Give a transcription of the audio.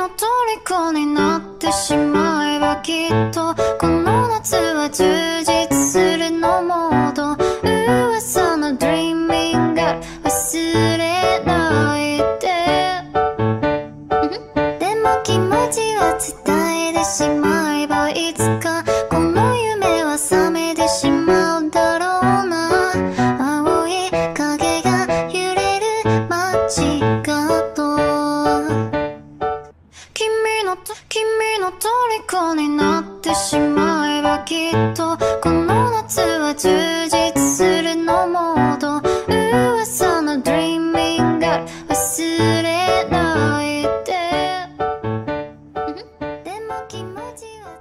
の虜になってしまえばきっとこの夏は充実するのもと。噂のドリーミング忘れないででも気持ちは伝えてしまえばいつかの君の虜になってしまえばきっとこの夏は充実するのもと噂の Dreaming 忘れないで。でも気持ちは